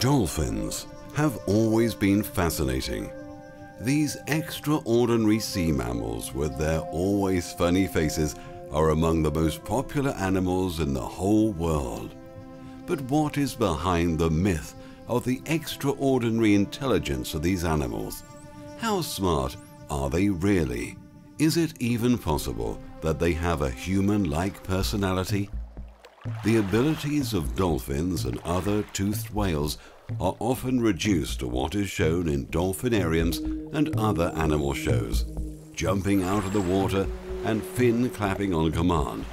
Dolphins have always been fascinating. These extraordinary sea mammals with their always funny faces are among the most popular animals in the whole world. But what is behind the myth of the extraordinary intelligence of these animals? How smart are they really? Is it even possible that they have a human-like personality? The abilities of dolphins and other toothed whales are often reduced to what is shown in dolphinariums and other animal shows, jumping out of the water and fin clapping on command.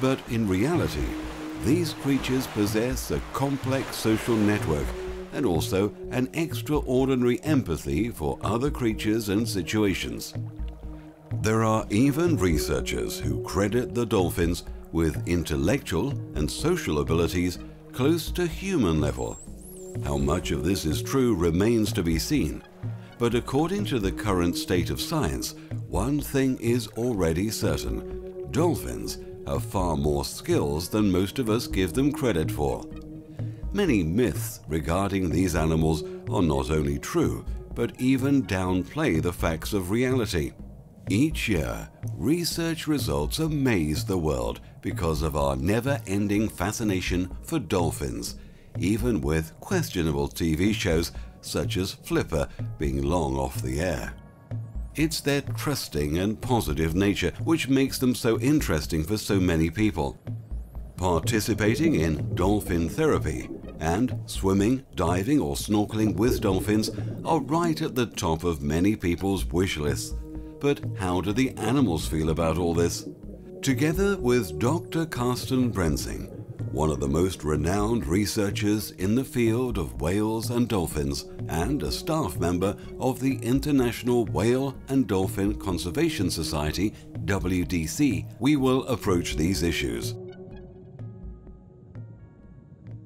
But in reality, these creatures possess a complex social network and also an extraordinary empathy for other creatures and situations. There are even researchers who credit the dolphins with intellectual and social abilities close to human level. How much of this is true remains to be seen, but according to the current state of science, one thing is already certain. Dolphins have far more skills than most of us give them credit for. Many myths regarding these animals are not only true, but even downplay the facts of reality. Each year, research results amaze the world because of our never-ending fascination for dolphins, even with questionable TV shows such as Flipper being long off the air. It's their trusting and positive nature which makes them so interesting for so many people. Participating in dolphin therapy and swimming, diving or snorkeling with dolphins are right at the top of many people's wish lists. But how do the animals feel about all this? Together with Dr. Carsten Brensing, one of the most renowned researchers in the field of whales and dolphins and a staff member of the International Whale and Dolphin Conservation Society, WDC, we will approach these issues.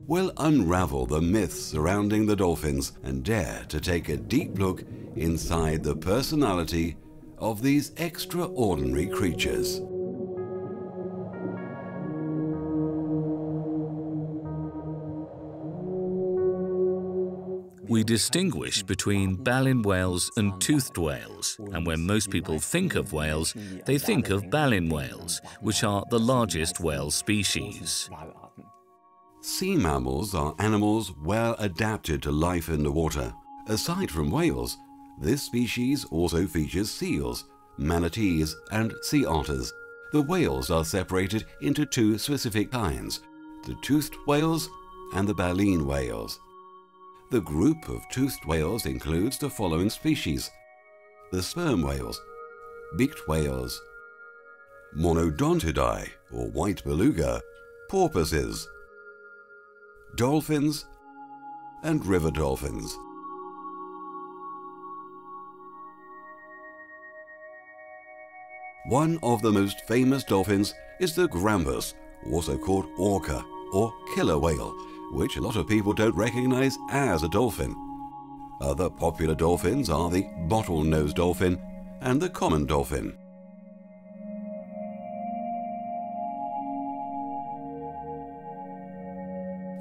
We'll unravel the myths surrounding the dolphins and dare to take a deep look inside the personality of these extraordinary creatures. We distinguish between baleen whales and toothed whales, and when most people think of whales, they think of baleen whales, which are the largest whale species. Sea mammals are animals well adapted to life in the water. Aside from whales, this species also features seals, manatees, and sea otters. The whales are separated into two specific kinds, the toothed whales and the baleen whales. The group of toothed whales includes the following species. The sperm whales, beaked whales, monodontidae or white beluga, porpoises, dolphins, and river dolphins. One of the most famous dolphins is the Grampus, also called orca or killer whale, which a lot of people don't recognize as a dolphin. Other popular dolphins are the bottlenose dolphin and the common dolphin.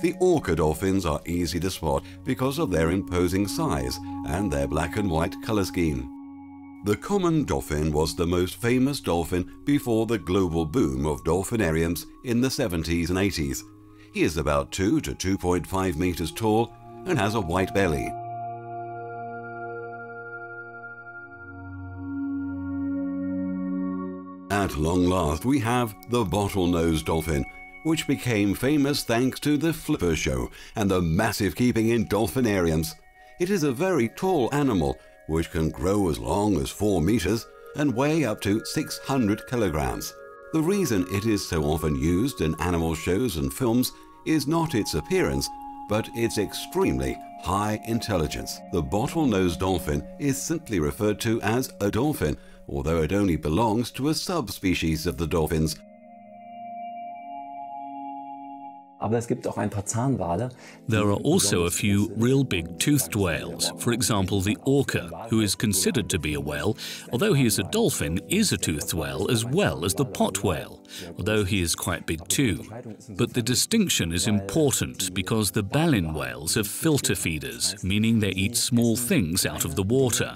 The orca dolphins are easy to spot because of their imposing size and their black and white color scheme. The common dolphin was the most famous dolphin before the global boom of dolphinariums in the 70s and 80s. He is about 2 to 2.5 meters tall and has a white belly. At long last, we have the bottlenose dolphin, which became famous thanks to the Flipper show and the massive keeping in dolphinariums. It is a very tall animal which can grow as long as 4 meters and weigh up to 600 kilograms. The reason it is so often used in animal shows and films is not its appearance, but its extremely high intelligence. The bottlenose dolphin is simply referred to as a dolphin, although it only belongs to a subspecies of the dolphins There are also a few real big toothed whales. For example, the orca, who is considered to be a whale, although he is a dolphin, is a toothed whale as well as the pot whale, although he is quite big too. But the distinction is important because the baleen whales are filter feeders, meaning they eat small things out of the water.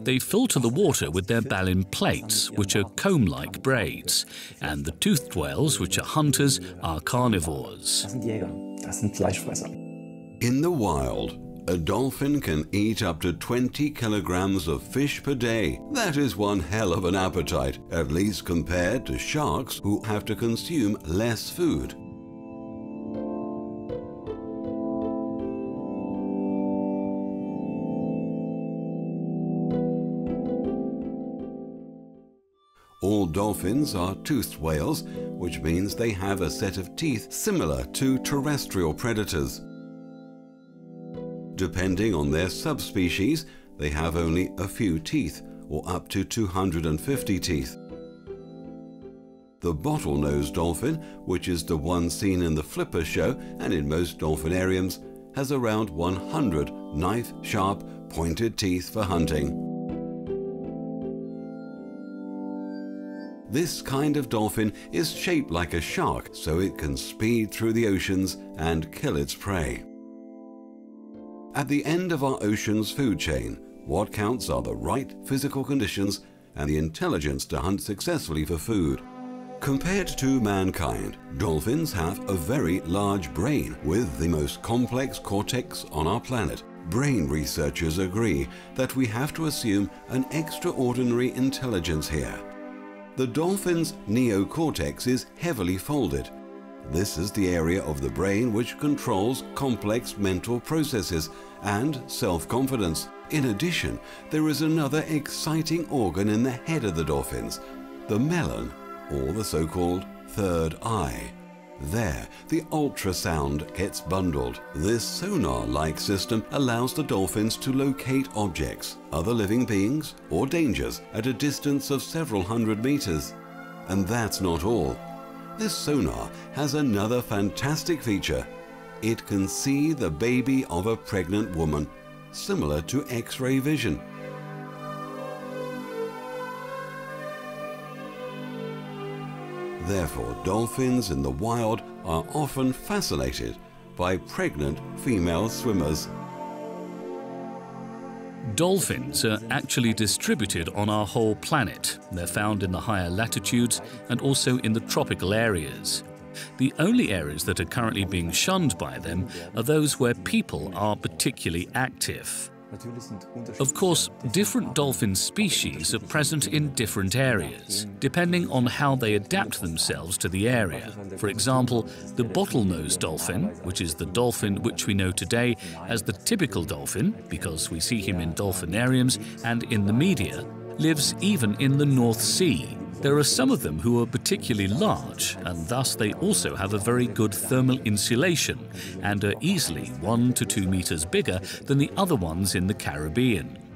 They filter the water with their baleen plates, which are comb-like braids, and the toothed whales, which are hunters, are carnivores. In the wild, a dolphin can eat up to 20 kilograms of fish per day. That is one hell of an appetite, at least compared to sharks who have to consume less food. Dolphins are toothed whales, which means they have a set of teeth similar to terrestrial predators. Depending on their subspecies, they have only a few teeth, or up to 250 teeth. The bottlenose dolphin, which is the one seen in the Flipper show and in most dolphinariums, has around 100 knife-sharp pointed teeth for hunting. This kind of dolphin is shaped like a shark so it can speed through the oceans and kill its prey. At the end of our ocean's food chain, what counts are the right physical conditions and the intelligence to hunt successfully for food. Compared to mankind, dolphins have a very large brain with the most complex cortex on our planet. Brain researchers agree that we have to assume an extraordinary intelligence here. The dolphin's neocortex is heavily folded. This is the area of the brain which controls complex mental processes and self-confidence. In addition, there is another exciting organ in the head of the dolphins, the melon, or the so-called third eye. There, the ultrasound gets bundled. This sonar-like system allows the dolphins to locate objects, other living beings, or dangers at a distance of several hundred meters. And that's not all. This sonar has another fantastic feature. It can see the baby of a pregnant woman, similar to X-ray vision. Therefore, dolphins in the wild are often fascinated by pregnant female swimmers. Dolphins are actually distributed on our whole planet. They're found in the higher latitudes and also in the tropical areas. The only areas that are currently being shunned by them are those where people are particularly active. Of course, different dolphin species are present in different areas, depending on how they adapt themselves to the area. For example, the bottlenose dolphin, which is the dolphin which we know today as the typical dolphin, because we see him in dolphinariums and in the media, lives even in the North Sea, there are some of them who are particularly large, and thus they also have a very good thermal insulation and are easily one to two meters bigger than the other ones in the Caribbean.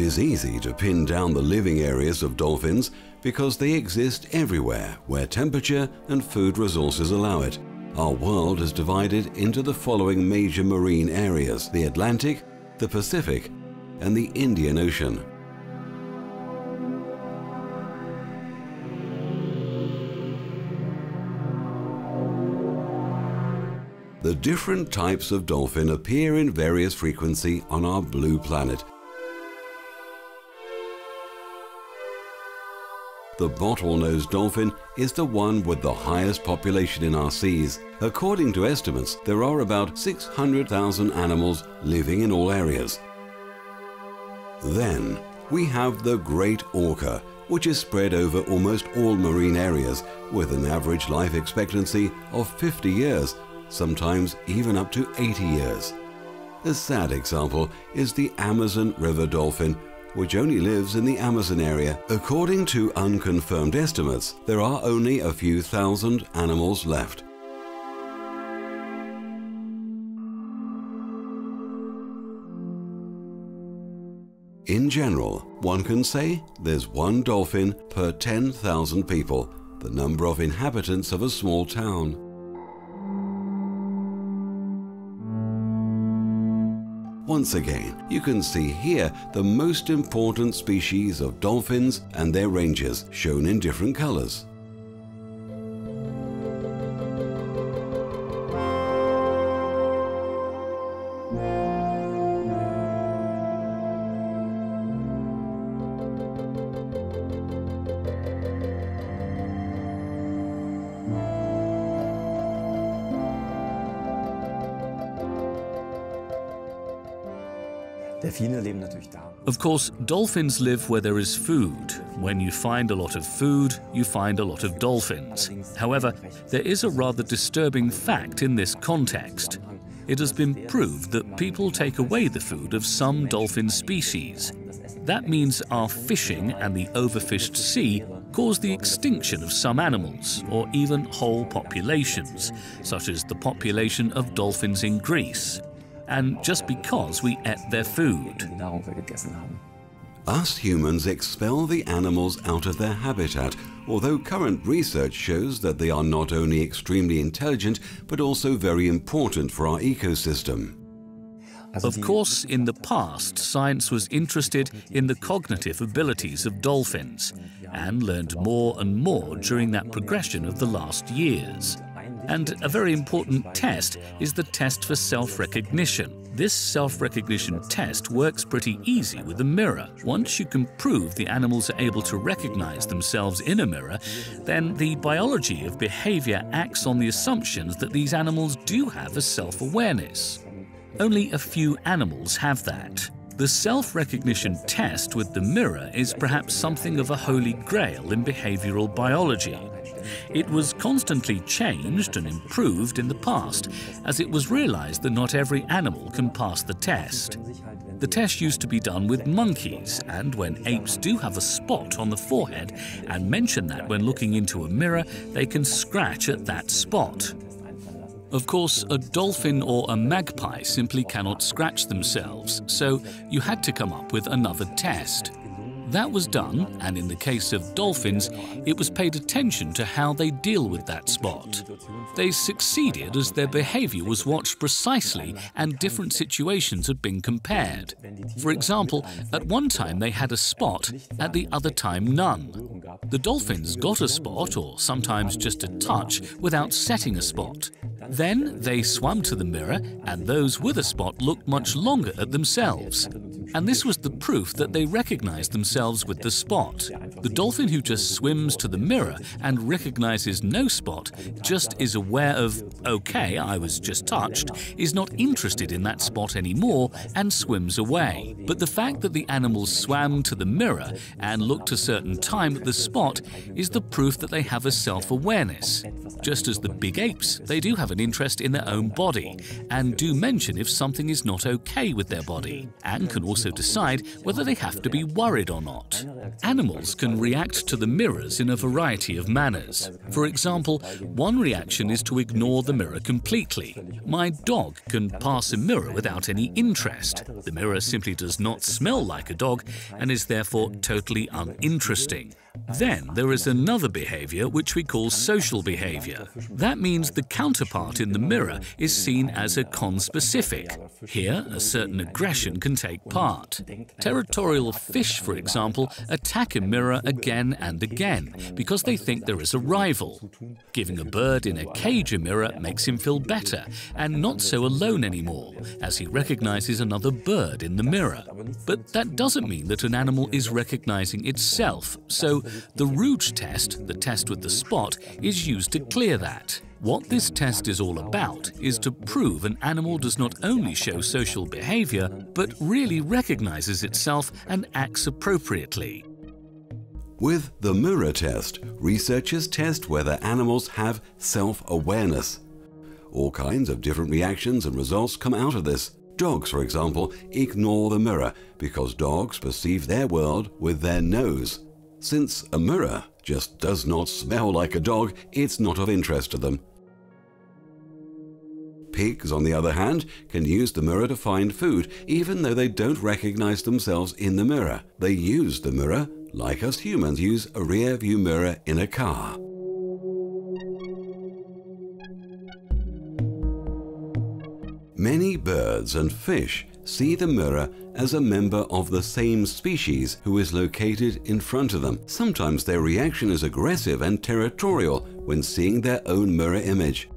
Is easy to pin down the living areas of dolphins because they exist everywhere where temperature and food resources allow it. Our world is divided into the following major marine areas the Atlantic, the Pacific, and the Indian Ocean. The different types of dolphin appear in various frequency on our blue planet The bottlenose dolphin is the one with the highest population in our seas. According to estimates, there are about 600,000 animals living in all areas. Then we have the great orca, which is spread over almost all marine areas with an average life expectancy of 50 years, sometimes even up to 80 years. A sad example is the Amazon River dolphin, which only lives in the Amazon area. According to unconfirmed estimates, there are only a few thousand animals left. In general, one can say there's one dolphin per 10,000 people, the number of inhabitants of a small town. Once again, you can see here the most important species of dolphins and their ranges shown in different colors. Dolphins live where there is food. When you find a lot of food, you find a lot of dolphins. However, there is a rather disturbing fact in this context. It has been proved that people take away the food of some dolphin species. That means our fishing and the overfished sea cause the extinction of some animals, or even whole populations, such as the population of dolphins in Greece and just because we ate their food. Us humans expel the animals out of their habitat, although current research shows that they are not only extremely intelligent but also very important for our ecosystem. Of course, in the past, science was interested in the cognitive abilities of dolphins and learned more and more during that progression of the last years. And a very important test is the test for self-recognition. This self-recognition test works pretty easy with a mirror. Once you can prove the animals are able to recognize themselves in a mirror, then the biology of behavior acts on the assumptions that these animals do have a self-awareness. Only a few animals have that. The self-recognition test with the mirror is perhaps something of a holy grail in behavioral biology. It was constantly changed and improved in the past, as it was realized that not every animal can pass the test. The test used to be done with monkeys, and when apes do have a spot on the forehead and mention that when looking into a mirror, they can scratch at that spot. Of course, a dolphin or a magpie simply cannot scratch themselves, so you had to come up with another test. That was done, and in the case of dolphins, it was paid attention to how they deal with that spot. They succeeded as their behavior was watched precisely and different situations had been compared. For example, at one time they had a spot, at the other time none. The dolphins got a spot, or sometimes just a touch, without setting a spot. Then they swam to the mirror, and those with a spot looked much longer at themselves and this was the proof that they recognized themselves with the spot. The dolphin who just swims to the mirror and recognizes no spot, just is aware of, okay, I was just touched, is not interested in that spot anymore and swims away. But the fact that the animals swam to the mirror and looked a certain time at the spot is the proof that they have a self-awareness. Just as the big apes, they do have an interest in their own body and do mention if something is not okay with their body and can also also decide whether they have to be worried or not. Animals can react to the mirrors in a variety of manners. For example, one reaction is to ignore the mirror completely. My dog can pass a mirror without any interest. The mirror simply does not smell like a dog and is therefore totally uninteresting. Then there is another behavior which we call social behavior. That means the counterpart in the mirror is seen as a conspecific. Here, a certain aggression can take part. Territorial fish, for example, attack a mirror again and again because they think there is a rival. Giving a bird in a cage a mirror makes him feel better and not so alone anymore, as he recognizes another bird in the mirror. But that doesn't mean that an animal is recognizing itself, so the Rouge test, the test with the spot, is used to clear that. What this test is all about is to prove an animal does not only show social behavior, but really recognizes itself and acts appropriately. With the mirror test, researchers test whether animals have self-awareness. All kinds of different reactions and results come out of this. Dogs, for example, ignore the mirror because dogs perceive their world with their nose. Since a mirror just does not smell like a dog, it's not of interest to them. Pigs, on the other hand, can use the mirror to find food, even though they don't recognize themselves in the mirror. They use the mirror like us humans use a rear view mirror in a car. Many birds and fish see the mirror as a member of the same species who is located in front of them. Sometimes their reaction is aggressive and territorial when seeing their own mirror image.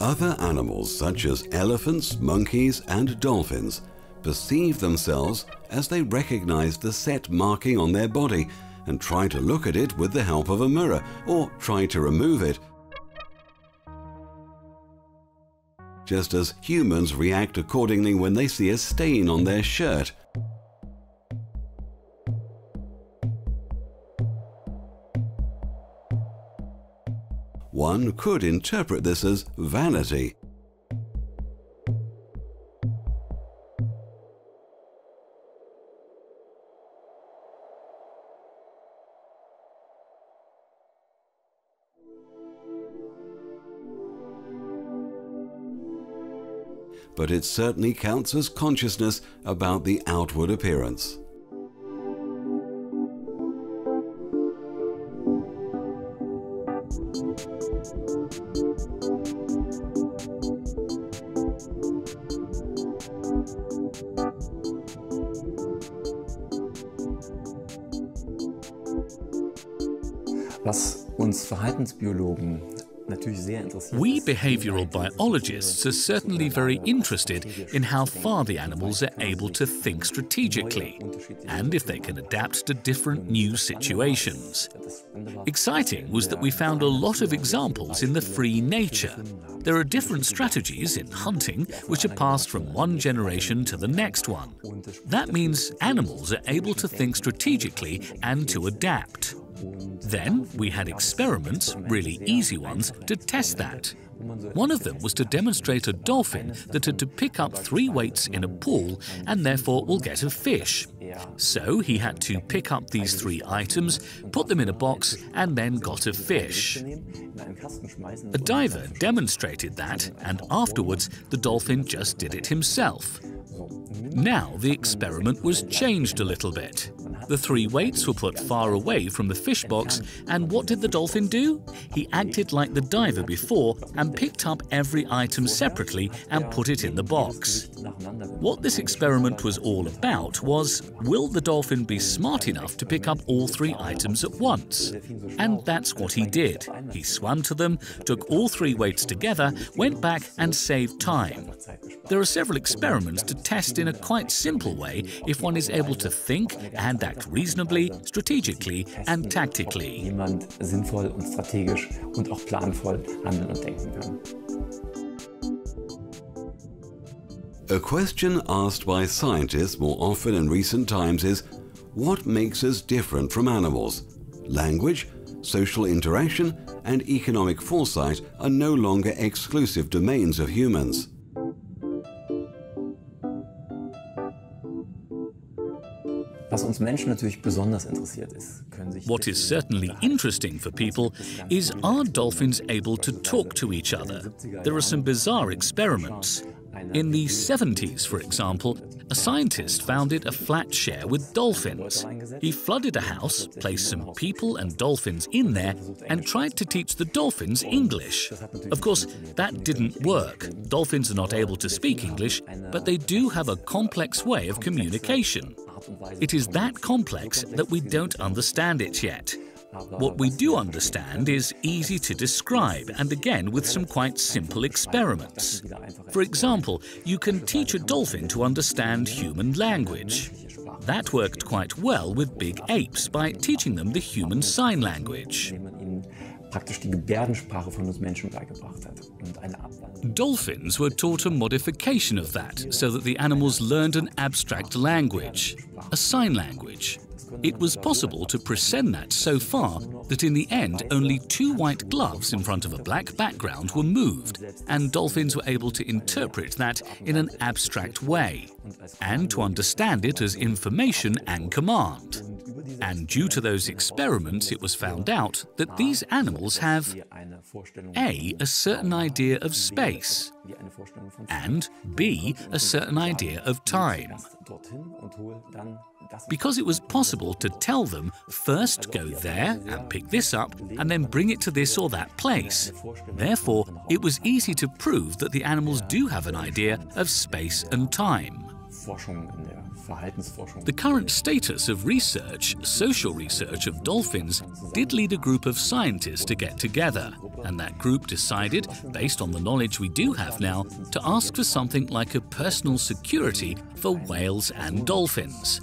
Other animals such as elephants, monkeys and dolphins perceive themselves as they recognize the set marking on their body and try to look at it with the help of a mirror or try to remove it. Just as humans react accordingly when they see a stain on their shirt. One could interpret this as vanity. But it certainly counts as consciousness about the outward appearance. Was uns Verhaltensbiologen we behavioral biologists are certainly very interested in how far the animals are able to think strategically and if they can adapt to different new situations. Exciting was that we found a lot of examples in the free nature. There are different strategies in hunting which are passed from one generation to the next one. That means animals are able to think strategically and to adapt. Then we had experiments, really easy ones, to test that. One of them was to demonstrate a dolphin that had to pick up three weights in a pool and therefore will get a fish. So he had to pick up these three items, put them in a box, and then got a fish. A diver demonstrated that, and afterwards the dolphin just did it himself. Now the experiment was changed a little bit. The three weights were put far away from the fish box, and what did the dolphin do? He acted like the diver before and picked up every item separately and put it in the box. What this experiment was all about was will the dolphin be smart enough to pick up all three items at once? And that's what he did. He swam to them, took all three weights together, went back and saved time. There are several experiments to test in a quite simple way if one is able to think and act reasonably, strategically and tactically. Jemand sinnvoll und strategisch und auch planvoll handeln und denken kann. A question asked by scientists more often in recent times is what makes us different from animals? Language, social interaction, and economic foresight are no longer exclusive domains of humans. What is certainly interesting for people is are dolphins able to talk to each other? There are some bizarre experiments. In the 70s, for example, a scientist founded a flat share with dolphins. He flooded a house, placed some people and dolphins in there, and tried to teach the dolphins English. Of course, that didn't work. Dolphins are not able to speak English, but they do have a complex way of communication. It is that complex that we don't understand it yet. What we do understand is easy to describe and again with some quite simple experiments. For example, you can teach a dolphin to understand human language. That worked quite well with big apes by teaching them the human sign language. Dolphins were taught a modification of that so that the animals learned an abstract language, a sign language. It was possible to present that so far that in the end only two white gloves in front of a black background were moved, and dolphins were able to interpret that in an abstract way, and to understand it as information and command. And due to those experiments, it was found out that these animals have A. a certain idea of space, and B. a certain idea of time. Because it was possible to tell them first go there and pick this up and then bring it to this or that place. Therefore, it was easy to prove that the animals do have an idea of space and time. The current status of research, social research of dolphins, did lead a group of scientists to get together, and that group decided, based on the knowledge we do have now, to ask for something like a personal security for whales and dolphins.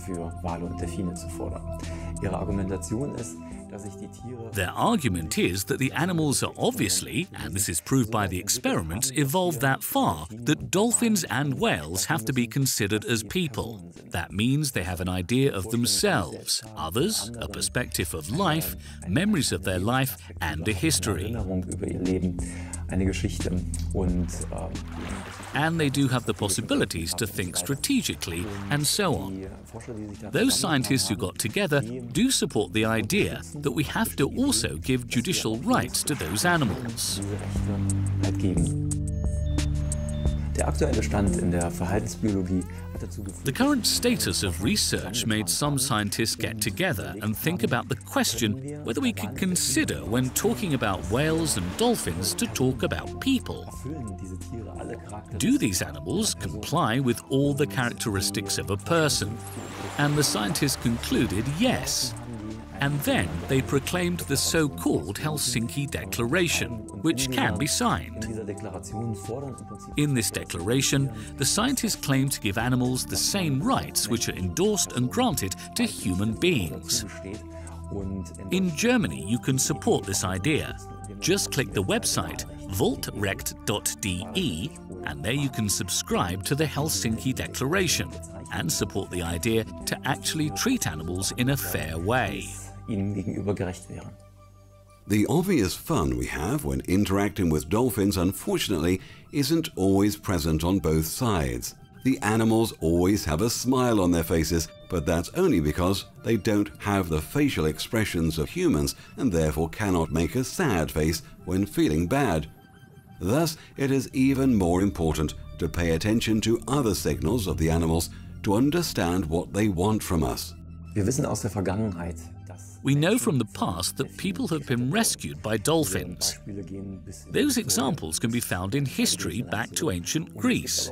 Their argument is that the animals are obviously, and this is proved by the experiments, evolved that far that dolphins and whales have to be considered as people. That means they have an idea of themselves, others, a perspective of life, memories of their life, and a history. And they do have the possibilities to think strategically and so on. Those scientists who got together do support the idea that we have to also give judicial rights to those animals. The current status of research made some scientists get together and think about the question whether we could consider, when talking about whales and dolphins, to talk about people. Do these animals comply with all the characteristics of a person? And the scientists concluded yes. And then they proclaimed the so called Helsinki Declaration, which can be signed. In this declaration, the scientists claim to give animals the same rights which are endorsed and granted to human beings. In Germany, you can support this idea. Just click the website voltrecht.de and there you can subscribe to the Helsinki Declaration and support the idea to actually treat animals in a fair way ihnen gegenüber gerecht wären. The obvious fun we have when interacting with dolphins, unfortunately, isn't always present on both sides. The animals always have a smile on their faces, but that's only because they don't have the facial expressions of humans and therefore cannot make a sad face when feeling bad. Thus, it is even more important to pay attention to other signals of the animals to understand what they want from us. Wir wissen aus der Vergangenheit, we know from the past that people have been rescued by dolphins. Those examples can be found in history back to ancient Greece.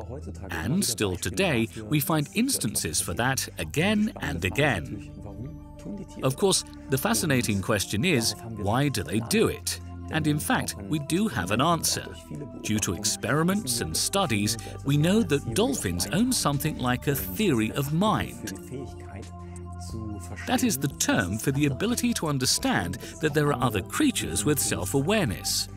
And still today, we find instances for that again and again. Of course, the fascinating question is why do they do it? And in fact, we do have an answer. Due to experiments and studies, we know that dolphins own something like a theory of mind. That is the term for the ability to understand that there are other creatures with self awareness.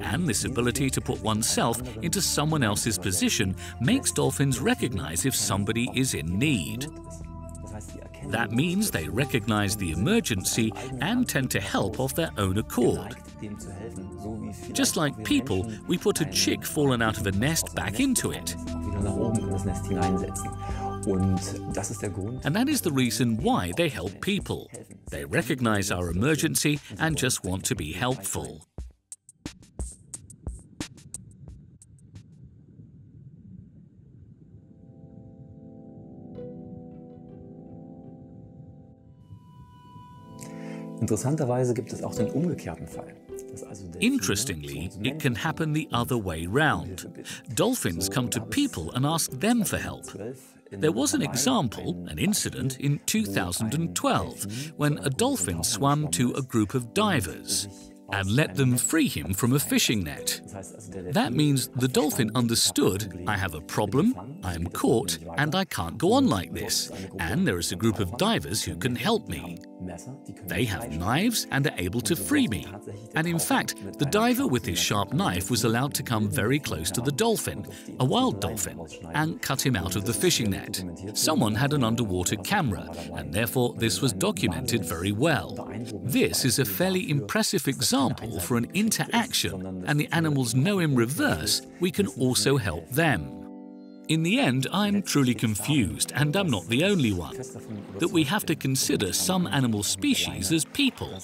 And this ability to put oneself into someone else's position makes dolphins recognize if somebody is in need. That means they recognize the emergency and tend to help of their own accord. Just like people, we put a chick fallen out of a nest back into it. And that is the reason why they help people. They recognize our emergency and just want to be helpful. Interessanterweise gibt es auch den umgekehrten Fall. Interestingly, it can happen the other way round. Dolphins come to people and ask them for help. There was an example, an incident, in 2012 when a dolphin swam to a group of divers and let them free him from a fishing net. That means the dolphin understood I have a problem, I am caught, and I can't go on like this, and there is a group of divers who can help me. They have knives and are able to free me. And in fact, the diver with his sharp knife was allowed to come very close to the dolphin, a wild dolphin, and cut him out of the fishing net. Someone had an underwater camera, and therefore this was documented very well. This is a fairly impressive example for an interaction, and the animals know in reverse we can also help them. In the end, I'm truly confused, and I'm not the only one, that we have to consider some animal species as people.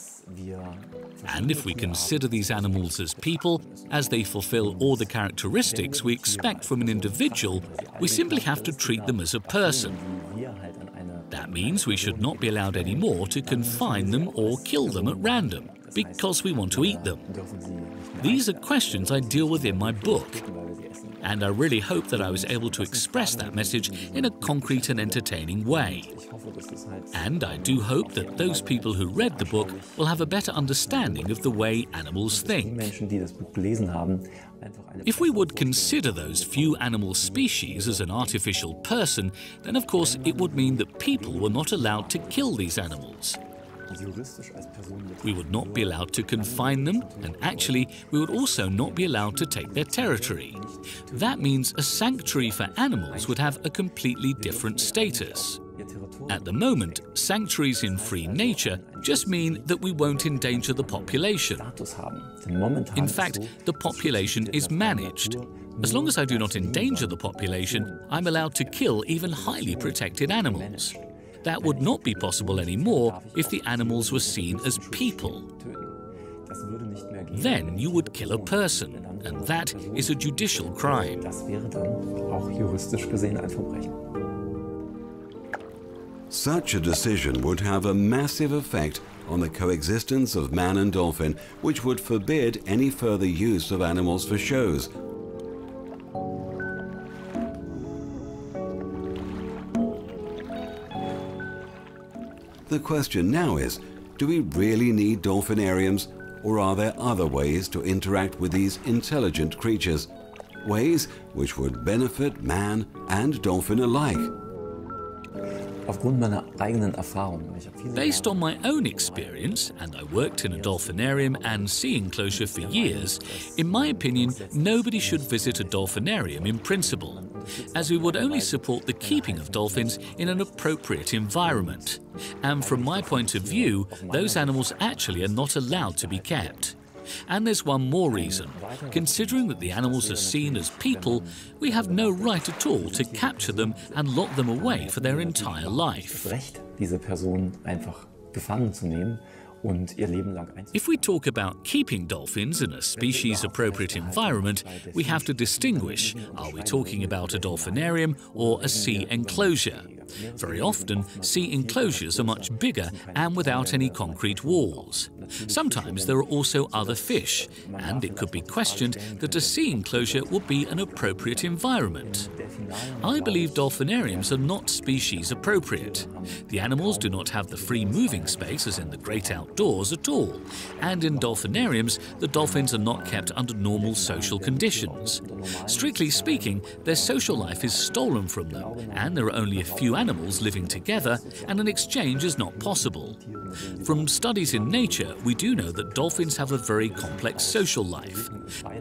And if we consider these animals as people, as they fulfill all the characteristics we expect from an individual, we simply have to treat them as a person. That means we should not be allowed anymore to confine them or kill them at random because we want to eat them. These are questions I deal with in my book, and I really hope that I was able to express that message in a concrete and entertaining way. And I do hope that those people who read the book will have a better understanding of the way animals think. If we would consider those few animal species as an artificial person, then of course it would mean that people were not allowed to kill these animals. We would not be allowed to confine them, and actually, we would also not be allowed to take their territory. That means a sanctuary for animals would have a completely different status. At the moment, sanctuaries in free nature just mean that we won't endanger the population. In fact, the population is managed. As long as I do not endanger the population, I'm allowed to kill even highly protected animals. That would not be possible anymore if the animals were seen as people. Then you would kill a person, and that is a judicial crime. Such a decision would have a massive effect on the coexistence of man and dolphin, which would forbid any further use of animals for shows, The question now is, do we really need dolphinariums or are there other ways to interact with these intelligent creatures? Ways which would benefit man and dolphin alike. Based on my own experience, and I worked in a dolphinarium and sea enclosure for years, in my opinion, nobody should visit a dolphinarium in principle, as we would only support the keeping of dolphins in an appropriate environment. And from my point of view, those animals actually are not allowed to be kept. And there's one more reason. Considering that the animals are seen as people, we have no right at all to capture them and lock them away for their entire life. If we talk about keeping dolphins in a species appropriate environment, we have to distinguish are we talking about a dolphinarium or a sea enclosure? Very often, sea enclosures are much bigger and without any concrete walls. Sometimes there are also other fish, and it could be questioned that a sea enclosure would be an appropriate environment. I believe dolphinariums are not species appropriate. The animals do not have the free moving space as in the great outdoors at all, and in dolphinariums, the dolphins are not kept under normal social conditions. Strictly speaking, their social life is stolen from them, and there are only a few animals living together, and an exchange is not possible. From studies in nature, we do know that dolphins have a very complex social life.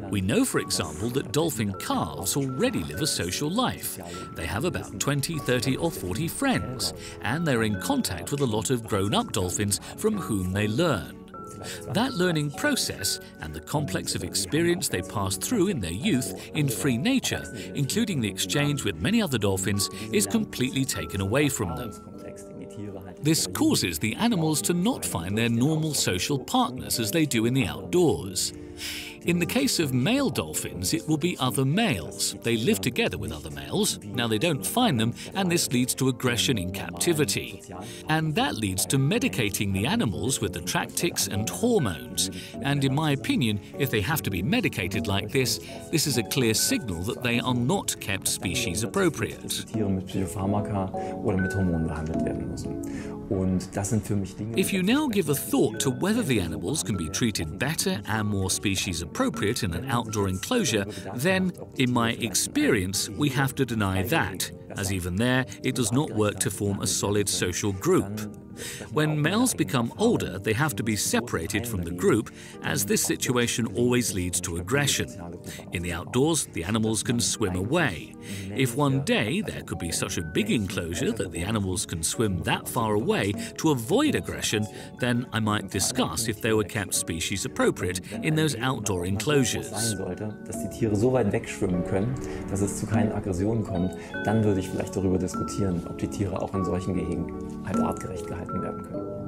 We know, for example, that dolphin calves already live a social life. They have about 20, 30, or 40 friends, and they're in contact with a lot of grown up dolphins from whom they learn. That learning process and the complex of experience they pass through in their youth in free nature, including the exchange with many other dolphins, is completely taken away from them. This causes the animals to not find their normal social partners as they do in the outdoors. In the case of male dolphins, it will be other males. They live together with other males. Now they don't find them, and this leads to aggression in captivity. And that leads to medicating the animals with ataractics and hormones. And in my opinion, if they have to be medicated like this, this is a clear signal that they are not kept species appropriate. If you now give a thought to whether the animals can be treated better and more species appropriate in an outdoor enclosure, then, in my experience, we have to deny that, as even there, it does not work to form a solid social group. When males become older, they have to be separated from the group, as this situation always leads to aggression. In the outdoors, the animals can swim away. If one day there could be such a big enclosure that the animals can swim that far away to avoid aggression, then I might discuss if they were kept species appropriate in those outdoor enclosures. dann würde ich vielleicht darüber diskutieren, ob die Tiere auch in solchen Gehegen halt artgerecht gehalten gehalten werden können.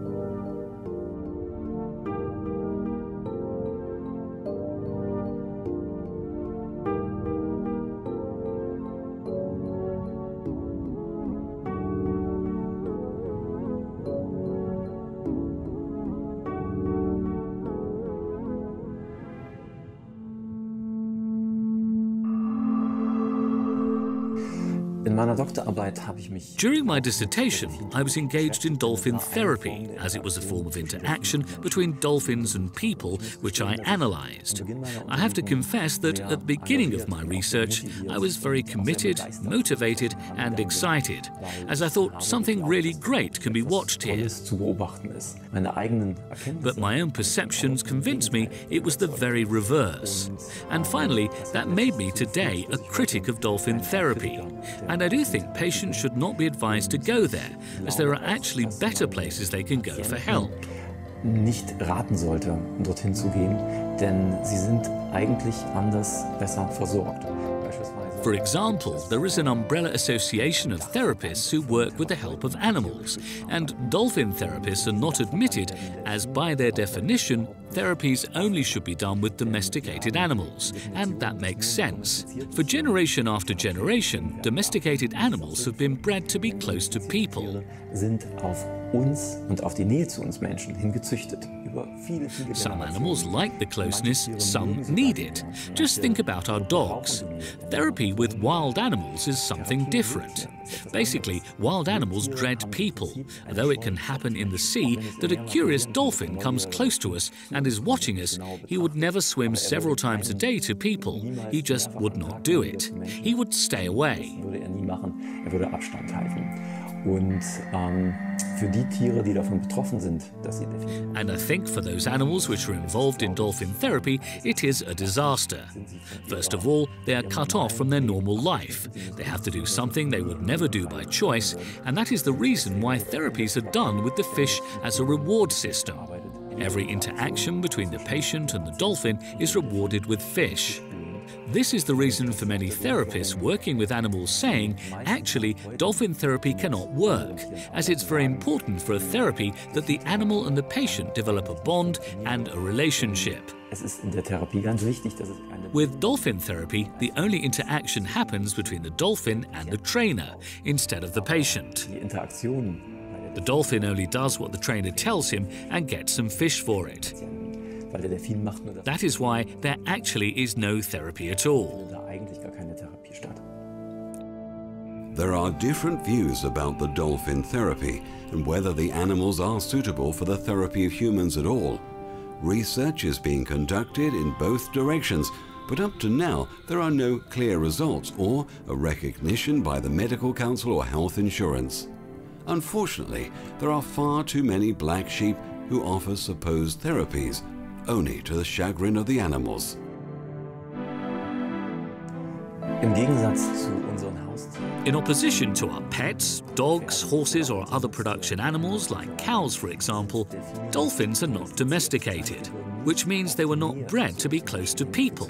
During my dissertation, I was engaged in dolphin therapy, as it was a form of interaction between dolphins and people, which I analysed. I have to confess that at the beginning of my research, I was very committed, motivated, and excited, as I thought something really great can be watched here. But my own perceptions convinced me it was the very reverse. And finally, that made me today a critic of dolphin therapy. And I do think patients should not be advised to go there, as there are actually better places they can go for help. Nicht raten sollte, dorthin zu gehen, denn sie sind eigentlich anders besser versorgt. For example, there is an umbrella association of therapists who work with the help of animals, and dolphin therapists are not admitted, as by their definition, therapies only should be done with domesticated animals, and that makes sense. For generation after generation, domesticated animals have been bred to be close to people. Uns und auf die Nähe zu uns Menschen hingezüchtet. Some animals like the closeness, some need it. Just think about our dogs. Therapy with wild animals is something different. Basically, wild animals dread people, though it can happen in the sea that a curious dolphin comes close to us and is watching us, he would never swim several times a day to people. He just would not do it. He would stay away. Und ähm, für die Tiere, die davon betroffen sind, dass sie And I think for those animals which are involved in dolphin therapy, it is a disaster. First of all, they are cut off from their normal life. They have to do something they would never do by choice, and that is the reason why therapies are done with the fish as a reward system. Every interaction between the patient and the dolphin is rewarded with fish. This is the reason for many therapists working with animals saying, actually, dolphin therapy cannot work, as it's very important for a therapy that the animal and the patient develop a bond and a relationship. With dolphin therapy, the only interaction happens between the dolphin and the trainer instead of the patient. The dolphin only does what the trainer tells him and gets some fish for it. That is why there actually is no therapy at all. There are different views about the dolphin therapy and whether the animals are suitable for the therapy of humans at all. Research is being conducted in both directions, but up to now there are no clear results or a recognition by the Medical Council or health insurance. Unfortunately, there are far too many black sheep who offer supposed therapies only to the chagrin of the animals. In opposition to our pets, dogs, horses, or other production animals like cows, for example, dolphins are not domesticated, which means they were not bred to be close to people.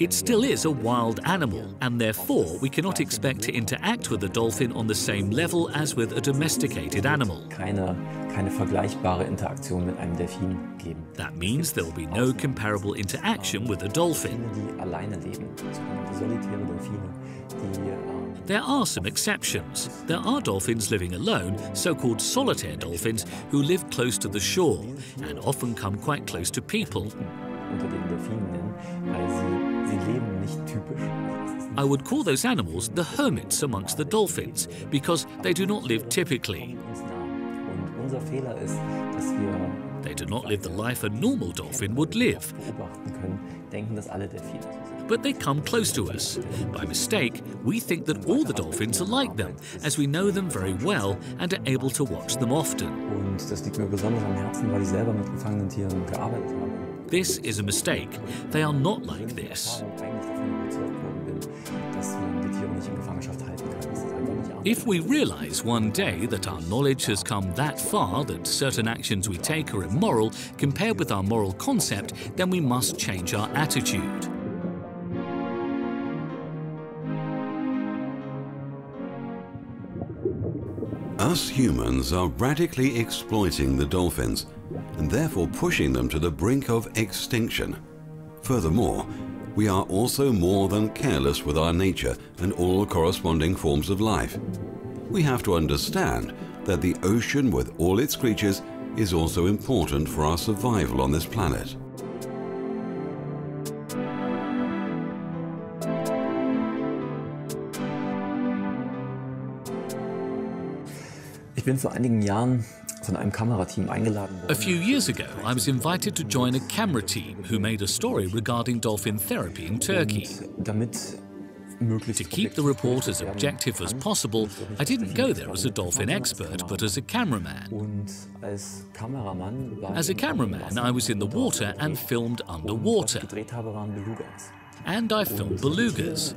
It still is a wild animal, and therefore we cannot expect to interact with the dolphin on the same level as with a domesticated animal. That means there will be no comparable interaction with a dolphin. There are some exceptions. There are dolphins living alone, so-called solitaire dolphins, who live close to the shore and often come quite close to people. I would call those animals the hermits amongst the dolphins because they do not live typically. They do not live the life a normal dolphin would live. beobachten können, denken, dass alle Delfine so sind. But they come close to us. By mistake, we think that all the dolphins are like them, as we know them very well and are able to watch them often. This is a mistake. They are not like this. If we realize one day that our knowledge has come that far that certain actions we take are immoral compared with our moral concept, then we must change our attitude. Us humans are radically exploiting the dolphins and therefore pushing them to the brink of extinction. Furthermore, we are also more than careless with our nature and all corresponding forms of life. We have to understand that the ocean with all its creatures is also important for our survival on this planet. A few years ago, I was invited to join a camera team who made a story regarding dolphin therapy in Turkey. Und damit möglichst To keep the report as objective as possible, I didn't go there as a dolphin expert, but as a cameraman. Und als Kameramann war As a cameraman, I was in the water and filmed underwater. ich gedreht habe, waren Belugas. And I filmed belugas.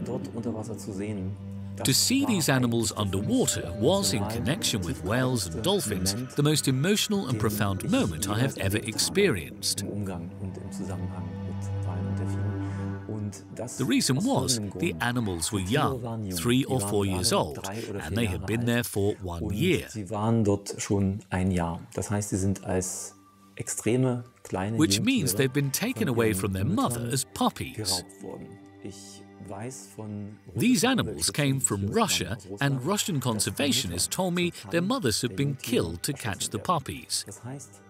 Tiere Dort unter Wasser zu sehen. das To see these animals underwater was, in connection with whales and dolphins, the most emotional and profound moment I have ever experienced. im Umgang und im Zusammenhang mit Walen und Delfinen. Und das The reason was the animals were young, three or four years old, and they had been there for one year. sie waren dort schon ein Jahr. Das heißt, sie sind als extreme kleine Which means they've been taken away from their mother as puppies. Geraubt worden. Ich weiß von These animals came from Russia, and Russian conservationists told me their mothers had been killed to catch the puppies. Das heißt,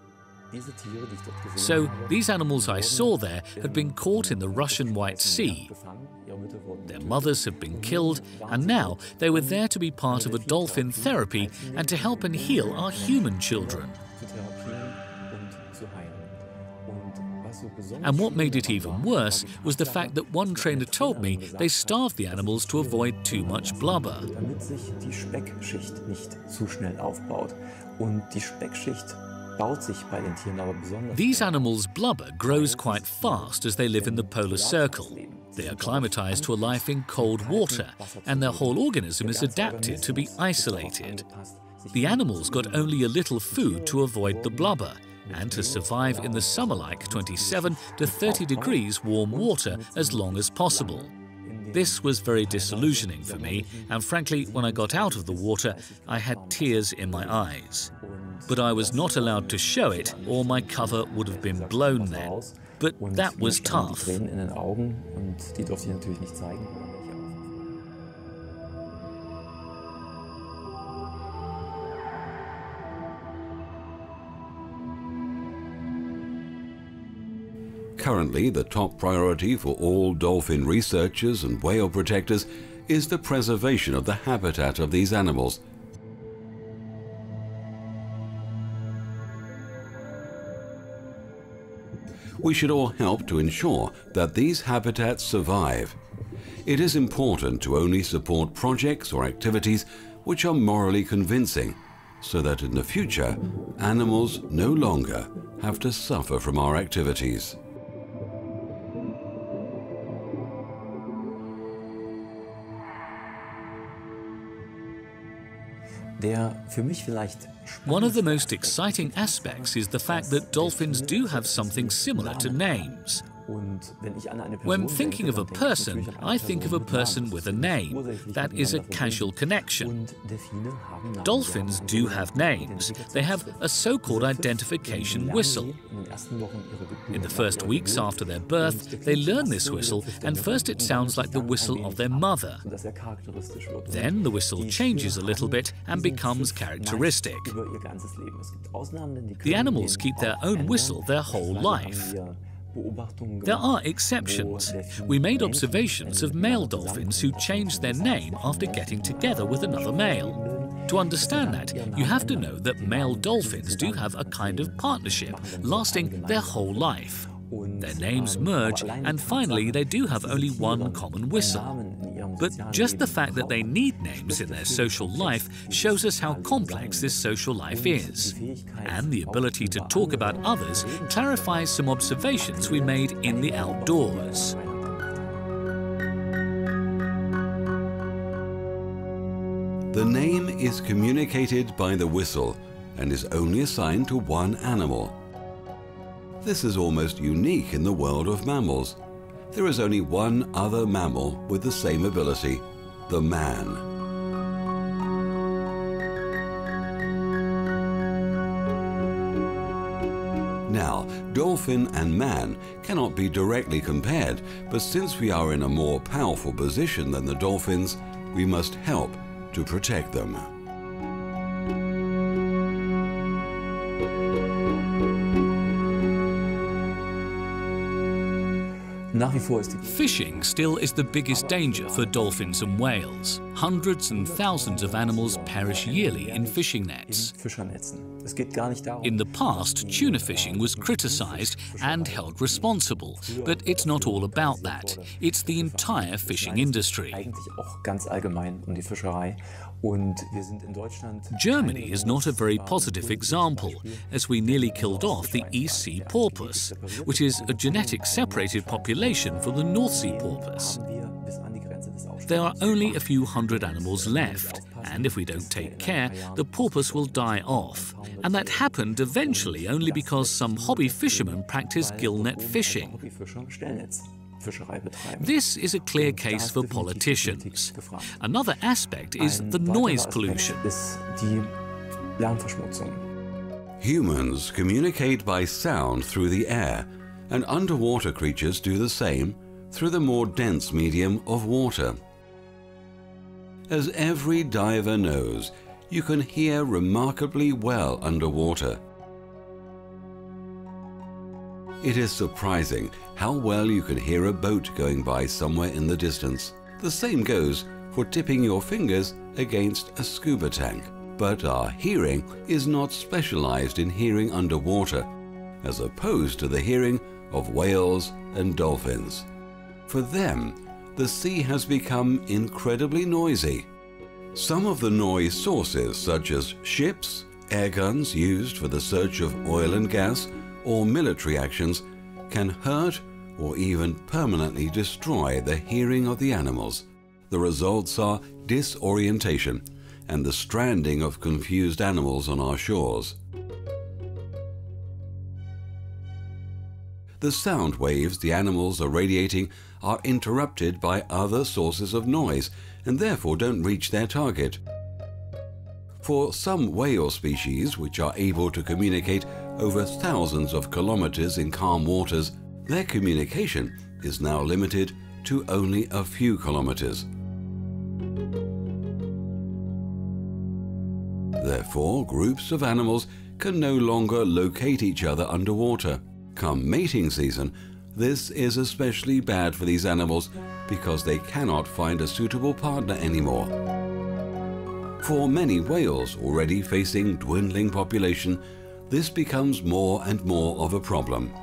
diese Tiere, die ich dort gesehen So, these animals I saw there had been caught in the Russian White Sea. gefangen. Ihre Mütter wurden Their mothers had been killed, and now they were there to be part of a dolphin therapy and to help and heal our human children. And what made it even worse was the fact that one trainer told me they starved the animals to avoid too much blubber. damit sich die Speckschicht nicht zu schnell aufbaut. Und die Speckschicht baut sich bei den Tieren aber besonders These animals' blubber grows quite fast as they live in the polar circle. They are climatized to a life in cold water, and their whole organism is adapted to be isolated. The animals got only a little food to avoid the blubber and to survive in the summer like 27 to 30 degrees warm water as long as possible. This was very disillusioning for me, and frankly, when I got out of the water, I had tears in my eyes. But I was not allowed to show it, or my cover would have been blown then. But that was tough. Currently, the top priority for all dolphin researchers and whale protectors is the preservation of the habitat of these animals. We should all help to ensure that these habitats survive. It is important to only support projects or activities which are morally convincing, so that in the future, animals no longer have to suffer from our activities. One of the most exciting aspects is the fact that dolphins do have something similar to names. Und wenn ich an eine Person When thinking of a dann denke ich person, natürlich an eine I think of a Person mit person Namen. with a name. That is a casual connection. Und Delfine haben Namen. Dolphins do have names. They have a so-called identification whistle. In den ersten Wochen ihrer Geburt- In the first weeks after their birth, they learn this whistle, and first it sounds like the whistle of their mother. er charakteristisch wird. Und Then the whistle changes a little bit and becomes characteristic. meist Über ihr ganzes Leben. Es gibt Ausnahmen, denn die The animals keep their own whistle their whole life. There are exceptions. We made observations of male dolphins who changed their name after getting together with another male. To understand that, you have to know that male dolphins do have a kind of partnership lasting their whole life. Their names merge, and finally, they do have only one common whistle. But just the fact that they need names in their social life shows us how complex this social life is. And the ability to talk about others clarifies some observations we made in the outdoors. The name is communicated by the whistle and is only assigned to one animal. This is almost unique in the world of mammals. There is only one other mammal with the same ability, the man. Now, dolphin and man cannot be directly compared, but since we are in a more powerful position than the dolphins, we must help to protect them. Fishing still is the biggest danger for dolphins and whales. Hundreds and thousands of animals perish yearly in fishing nets. In the past, tuna fishing was criticized and held responsible, but it's not all about that. It's the entire fishing industry. Germany is not a very positive example, as we nearly killed off the East Sea porpoise, which is a genetic separated population from the North Sea porpoise. There are only a few hundred animals left, and if we don't take care, the porpoise will die off. And that happened eventually only because some hobby fishermen practiced gillnet fishing. This is a clear case for politicians. Another aspect is the noise pollution. Humans communicate by sound through the air, and underwater creatures do the same through the more dense medium of water. As every diver knows, you can hear remarkably well underwater. It is surprising how well you can hear a boat going by somewhere in the distance. The same goes for tipping your fingers against a scuba tank. But our hearing is not specialized in hearing underwater, as opposed to the hearing of whales and dolphins. For them, the sea has become incredibly noisy. Some of the noise sources, such as ships, air guns used for the search of oil and gas, or military actions can hurt or even permanently destroy the hearing of the animals. The results are disorientation and the stranding of confused animals on our shores. The sound waves the animals are radiating are interrupted by other sources of noise and therefore don't reach their target. For some whale species, which are able to communicate over thousands of kilometers in calm waters, their communication is now limited to only a few kilometers. Therefore, groups of animals can no longer locate each other underwater. Come mating season, this is especially bad for these animals because they cannot find a suitable partner anymore. For many whales already facing dwindling population, this becomes more and more of a problem.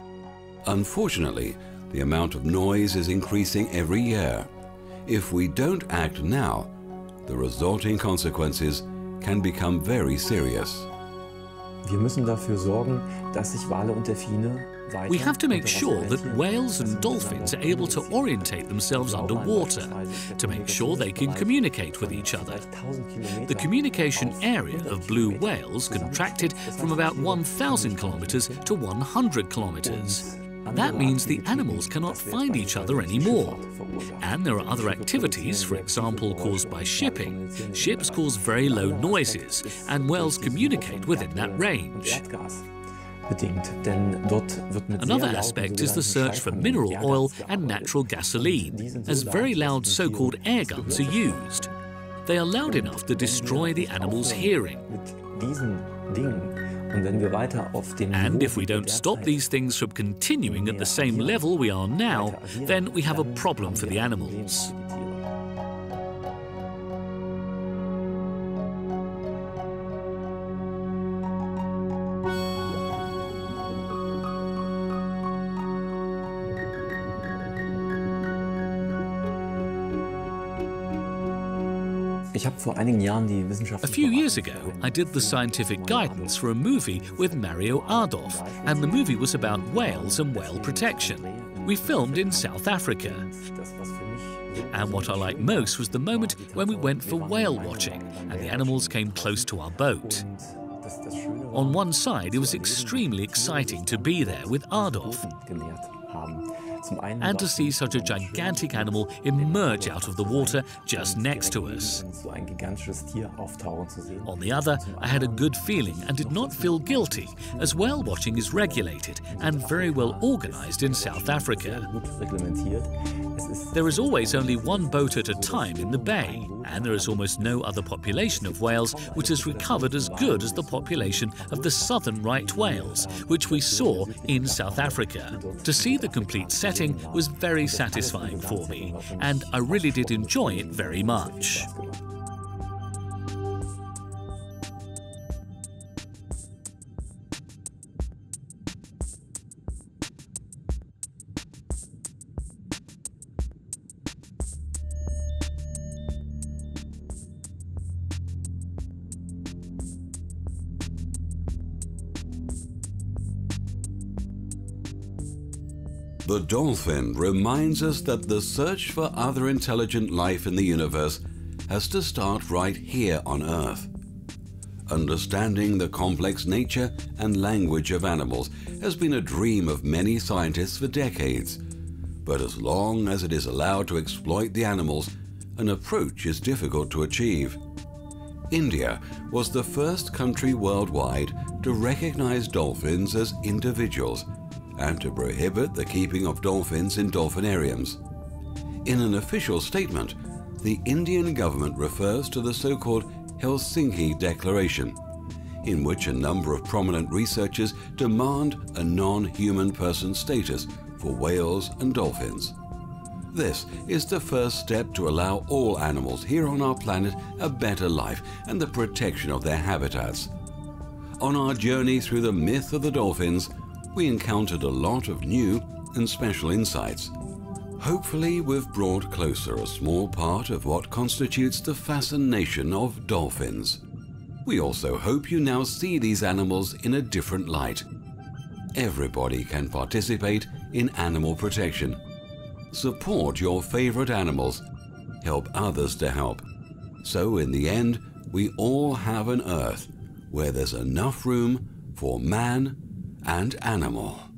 Unfortunately, the amount of noise is increasing every year. If we don't act now, the resulting consequences can become very serious. Wir müssen dafür sorgen, dass sich Wale und Delfine we have to make sure that whales and dolphins are able to orientate themselves underwater to make sure they can communicate with each other. The communication area of blue whales contracted from about 1,000 kilometers to 100 kilometers. That means the animals cannot find each other anymore. And there are other activities, for example, caused by shipping. Ships cause very low noises, and whales communicate within that range. Another aspect is the search for mineral oil and natural gasoline, as very loud so-called air guns are used. They are loud enough to destroy the animal's hearing. And if we don't stop these things from continuing at the same level we are now, then we have a problem for the animals. A few years ago, I did the scientific guidance for a movie with Mario Adorf, and the movie was about whales and whale protection. We filmed in South Africa. And what I liked most was the moment when we went for whale watching and the animals came close to our boat. On one side, it was extremely exciting to be there with Adorf and to see such a gigantic animal emerge out of the water just next to us. On the other, I had a good feeling and did not feel guilty, as whale watching is regulated and very well organized in South Africa. There is always only one boat at a time in the bay, and there is almost no other population of whales which has recovered as good as the population of the southern right whales, which we saw in South Africa. To see the complete setting was very satisfying for me, and I really did enjoy it very much. The dolphin reminds us that the search for other intelligent life in the universe has to start right here on Earth. Understanding the complex nature and language of animals has been a dream of many scientists for decades. But as long as it is allowed to exploit the animals, an approach is difficult to achieve. India was the first country worldwide to recognize dolphins as individuals and to prohibit the keeping of dolphins in dolphinariums. In an official statement, the Indian government refers to the so-called Helsinki Declaration, in which a number of prominent researchers demand a non-human person status for whales and dolphins. This is the first step to allow all animals here on our planet a better life and the protection of their habitats. On our journey through the myth of the dolphins, we encountered a lot of new and special insights. Hopefully, we've brought closer a small part of what constitutes the fascination of dolphins. We also hope you now see these animals in a different light. Everybody can participate in animal protection. Support your favorite animals. Help others to help. So in the end, we all have an earth where there's enough room for man and animal.